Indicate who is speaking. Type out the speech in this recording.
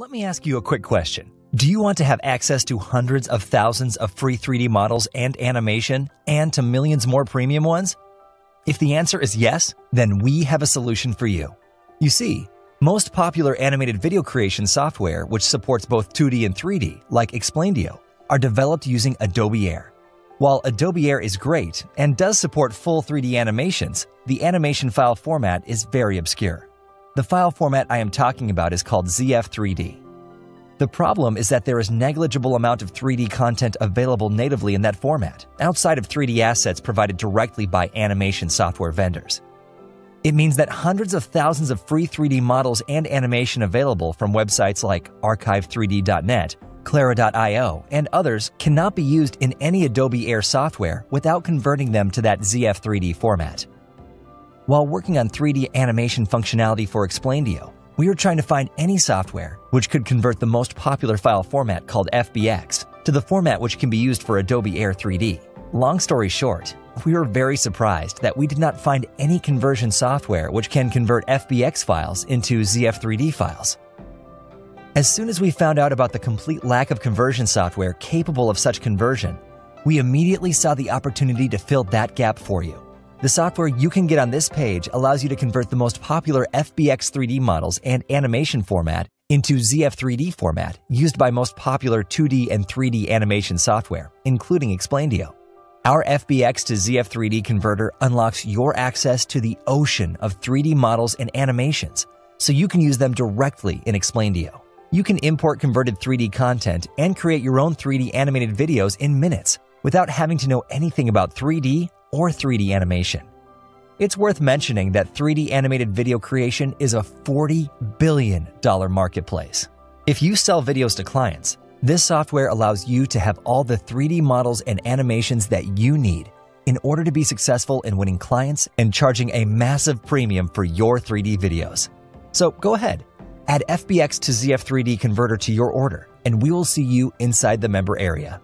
Speaker 1: Let me ask you a quick question. Do you want to have access to hundreds of thousands of free 3D models and animation, and to millions more premium ones? If the answer is yes, then we have a solution for you. You see, most popular animated video creation software, which supports both 2D and 3D, like Explaindio, are developed using Adobe Air. While Adobe Air is great and does support full 3D animations, the animation file format is very obscure. The file format I am talking about is called ZF3D. The problem is that there is negligible amount of 3D content available natively in that format, outside of 3D assets provided directly by animation software vendors. It means that hundreds of thousands of free 3D models and animation available from websites like archive3d.net, Clara.io, and others cannot be used in any Adobe Air software without converting them to that ZF3D format. While working on 3D animation functionality for Explaindio, we were trying to find any software which could convert the most popular file format called FBX to the format which can be used for Adobe Air 3D. Long story short, we were very surprised that we did not find any conversion software which can convert FBX files into ZF3D files. As soon as we found out about the complete lack of conversion software capable of such conversion, we immediately saw the opportunity to fill that gap for you. The software you can get on this page allows you to convert the most popular FBX 3D models and animation format into ZF3D format used by most popular 2D and 3D animation software, including Explaindio. Our FBX to ZF3D converter unlocks your access to the ocean of 3D models and animations, so you can use them directly in Explaindio. You can import converted 3D content and create your own 3D animated videos in minutes without having to know anything about 3D or 3D animation. It's worth mentioning that 3D animated video creation is a $40 billion marketplace. If you sell videos to clients, this software allows you to have all the 3D models and animations that you need in order to be successful in winning clients and charging a massive premium for your 3D videos. So go ahead, add FBX to ZF3D converter to your order, and we will see you inside the member area.